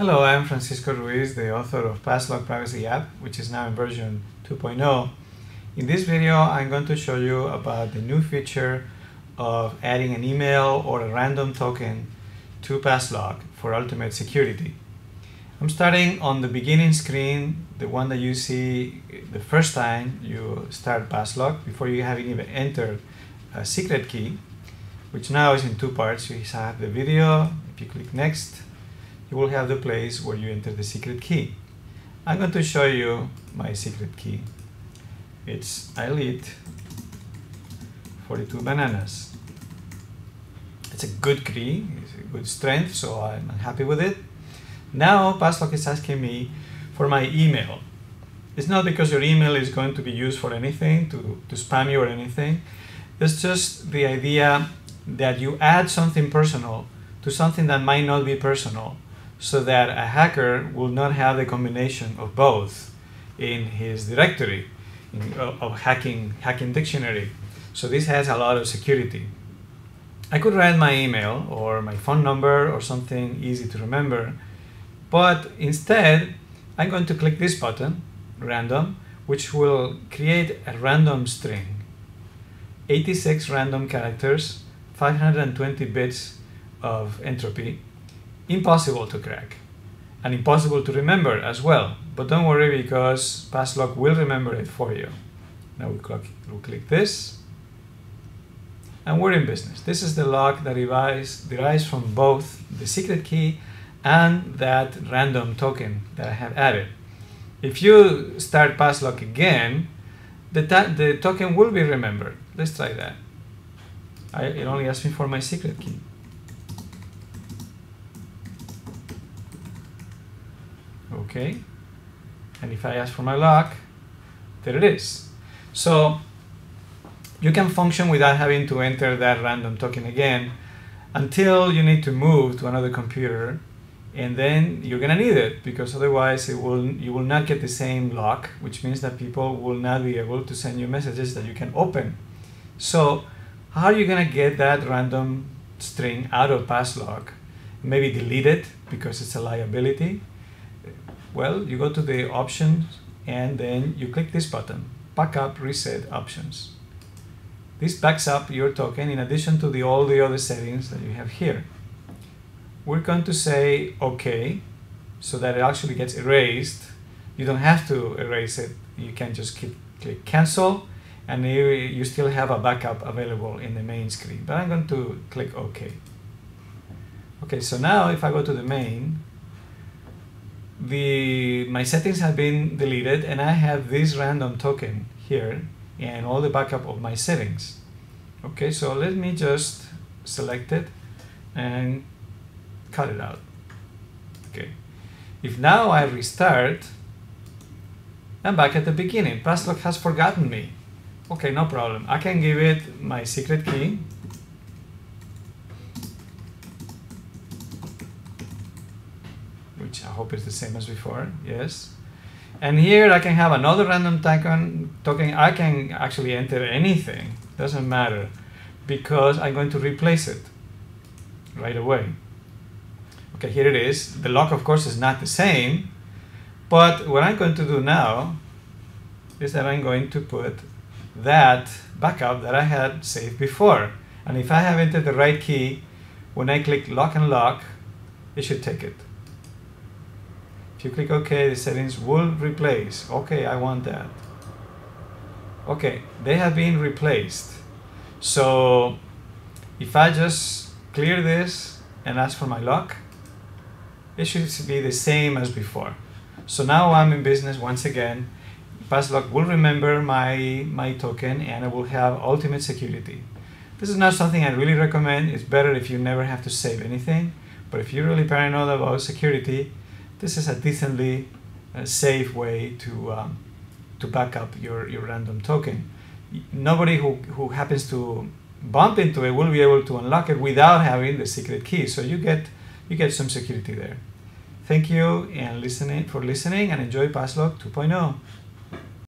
Hello, I'm Francisco Ruiz, the author of PassLok Privacy App, which is now in version 2.0. In this video, I'm going to show you about the new feature of adding an email or a random token to PassLok for ultimate security. I'm starting on the beginning screen, the one that you see the first time you start PassLok, before you have even entered a secret key, which now is in two parts. You have the video, if you click next, you will have the place where you enter the secret key. I'm going to show you my secret key. It's elite 42 bananas. It's a good key, it's a good strength, so I'm happy with it. Now PassLok is asking me for my email. It's not because your email is going to be used for anything, to, to spam you or anything. It's just the idea that you add something personal to something that might not be personal so that a hacker will not have the combination of both in his directory in, uh, of hacking, hacking dictionary. So this has a lot of security. I could write my email or my phone number or something easy to remember, but instead I'm going to click this button, random, which will create a random string. 86 random characters, 520 bits of entropy, impossible to crack and impossible to remember as well. But don't worry because PassLok will remember it for you. Now we click, we click this and we're in business. This is the lock that derives, derives from both the secret key and that random token that I have added. If you start PassLok again, the, the token will be remembered. Let's try that. I, it only asks me for my secret key. Okay. And if I ask for my lock there it is. So you can function without having to enter that random token again until you need to move to another computer and then you're gonna need it because otherwise it will you will not get the same lock which means that people will not be able to send you messages that you can open. So how are you gonna get that random string out of PassLok maybe delete it because it's a liability well, you go to the options and then you click this button, backup reset options. This backs up your token in addition to the, all the other settings that you have here. We're going to say OK so that it actually gets erased. You don't have to erase it. You can just click, click cancel and you, you still have a backup available in the main screen. But I'm going to click OK. Okay, so now if I go to the main, the my settings have been deleted and I have this random token here and all the backup of my settings. Okay, so let me just select it and cut it out. Okay, if now I restart, I'm back at the beginning. PassLok has forgotten me. Okay, no problem. I can give it my secret key which I hope is the same as before, yes. And here I can have another random token, token. I can actually enter anything, doesn't matter, because I'm going to replace it right away. Okay, here it is. The lock, of course, is not the same, but what I'm going to do now is that I'm going to put that backup that I had saved before. And if I have entered the right key, when I click lock and lock, it should take it. If you click OK, the settings will replace. Okay, I want that. Okay, they have been replaced. So if I just clear this and ask for my lock, it should be the same as before. So now I'm in business once again. PassLok will remember my, my token and it will have ultimate security. This is not something I really recommend. It's better if you never have to save anything. But if you're really paranoid about security, this is a decently uh, safe way to um, to back up your, your random token. Nobody who, who happens to bump into it will be able to unlock it without having the secret key. So you get you get some security there. Thank you and listening for listening and enjoy PassLok 2.0.